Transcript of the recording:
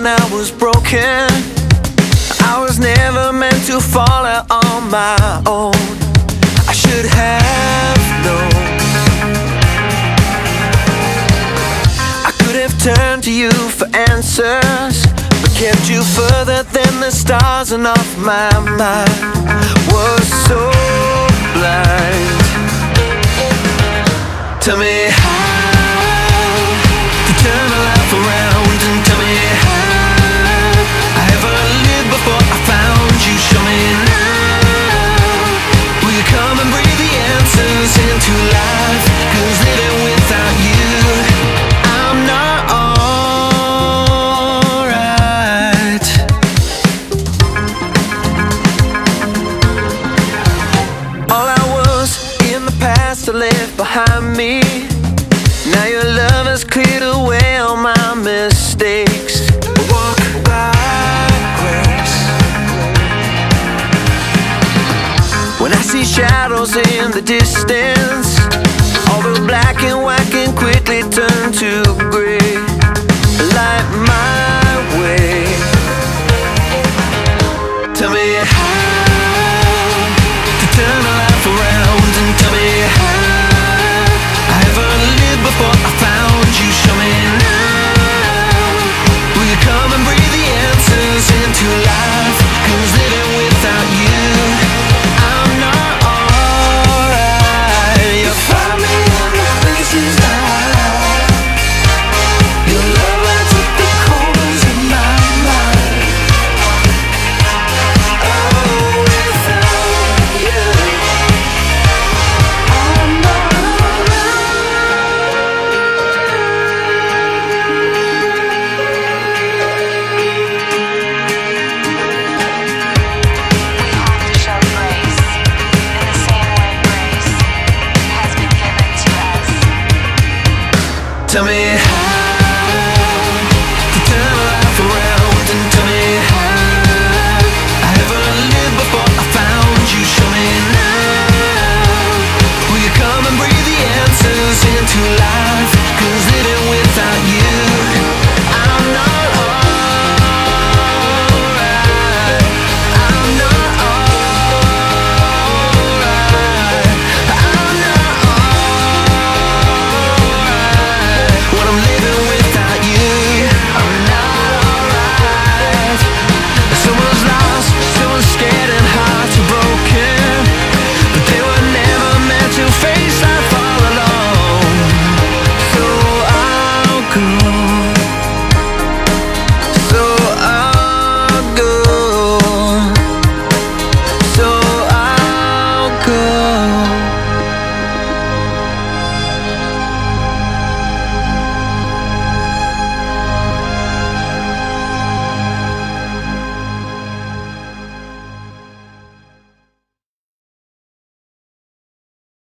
when I was broken. I was never meant to fall out on my own. I should have known. I could have turned to you for answers, but kept you further than the stars, and off my mind was so blind. Tell me how I left behind me. Now your love has cleared away all my mistakes. Walk grace. When I see shadows in the distance, all the black and white can quickly turn to gray. Light my way. Tell me how Tell me